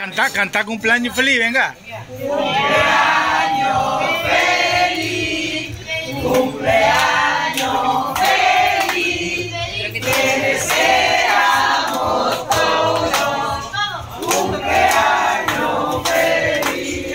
Canta, canta cumpleaños feliz, venga. Cumpleaños feliz, cumpleaños feliz, te deseamos todos. Cumpleaños feliz.